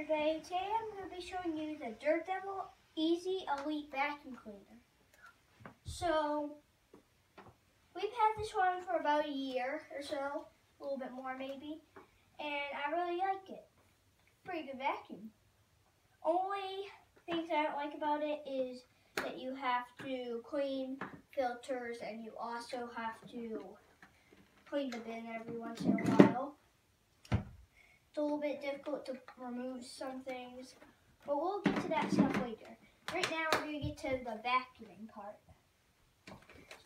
everybody, today I'm going to be showing you the Dirt Devil Easy Elite Vacuum Cleaner. So, we've had this one for about a year or so, a little bit more maybe, and I really like it. Pretty good vacuum. Only things I don't like about it is that you have to clean filters and you also have to clean the bin every once in a while. It's a little bit difficult to remove some things, but we'll get to that stuff later. Right now we're going to get to the vacuuming part. So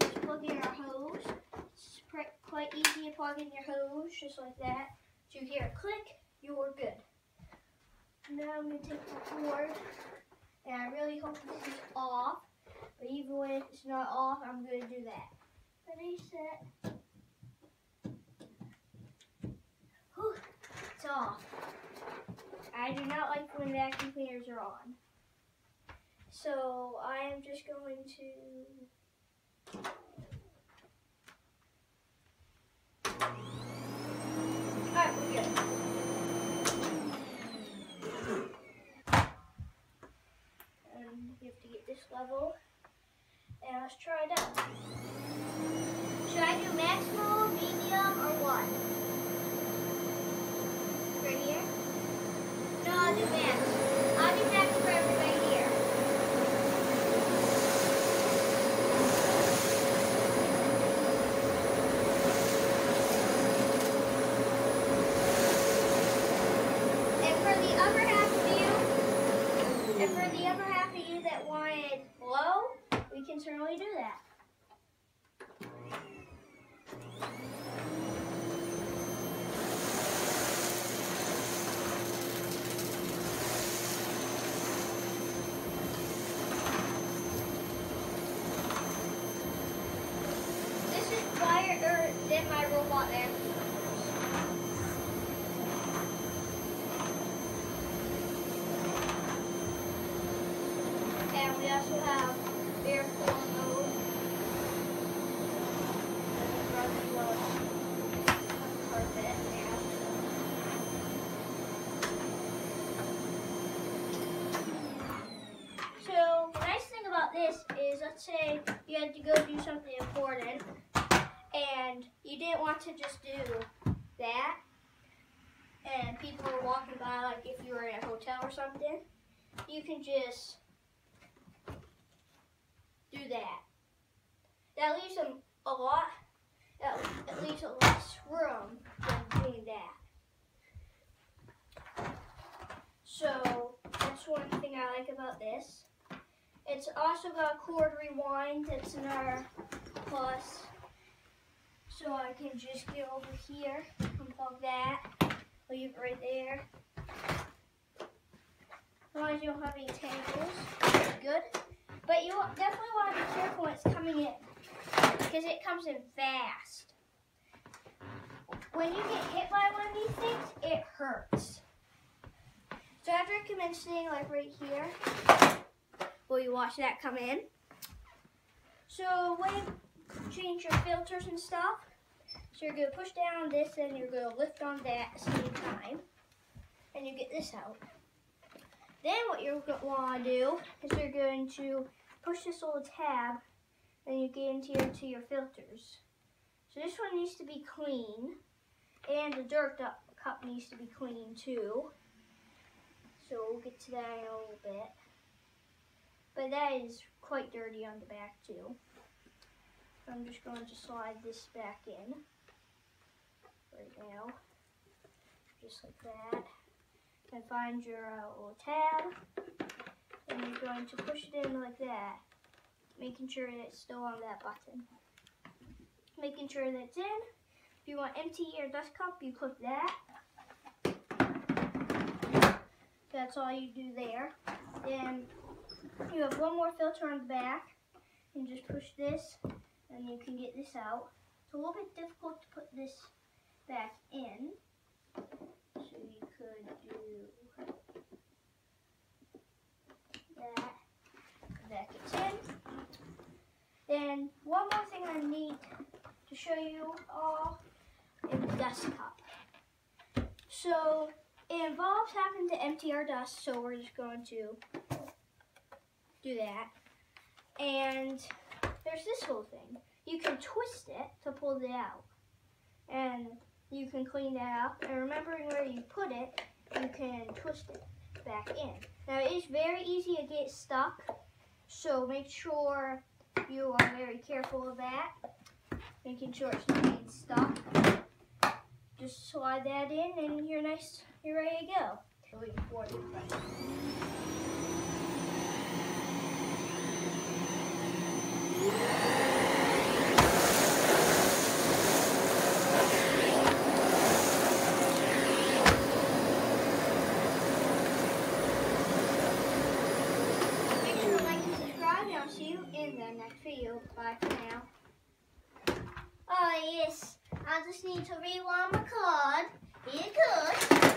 just plug in our hose. It's quite easy to plug in your hose, just like that. So you hear a click, you're good. Now I'm going to take the cord, and I really hope this is off, but even when it's not off, I'm going to do that. Ready, set, off. I do not like when vacuum cleaners are on. So I am just going to um, this level. And let's try it out. Should I do maximum, medium, or what? No, I'll do max. I'll do for everybody here. And for the other half of you, and for the other half of you that wanted low, we can certainly do that. My robot there. And we also have mode. So the nice thing about this is let's say you had to go do something important you didn't want to just do that and people are walking by like if you were in a hotel or something you can just do that. That leaves them a lot that, leaves a less room than doing that. So that's one thing I like about this. It's also got cord rewind it's another plus so I can just get over here, unplug that, leave it right there. As long as you don't have any tangles, good. But you definitely want to be careful when it's coming in, because it comes in fast. When you get hit by one of these things, it hurts. So after sitting like right here, will you watch that come in? So when change your filters and stuff. So you're going to push down this and you're going to lift on that at the same time. And you get this out. Then what you're going to want to do is you're going to push this little tab and you get into your, your filters. So this one needs to be clean and the dirt cup needs to be clean too. So we'll get to that in a little bit. But that is quite dirty on the back too. I'm just going to slide this back in right now, just like that. And find your uh, little tab, and you're going to push it in like that, making sure that it's still on that button. Making sure that it's in. If you want to empty your dust cup, you click that. That's all you do there. Then you have one more filter on the back. And just push this and you can get this out. It's a little bit difficult to put this back in. So you could do that. That in. Then one more thing I need to show you all is the dust cup. So it involves having to empty our dust, so we're just going to do that. And there's this whole thing. You can twist it to pull it out. And you can clean that up. And remembering where you put it, you can twist it back in. Now it is very easy to get stuck, so make sure you are very careful of that. Making sure it's not getting stuck. Just slide that in and you're nice, you're ready to go. Looking forward to it. Make sure to like and subscribe, and I'll see video. Bye for now. Oh yes, I just need to rewind my card. Here it goes.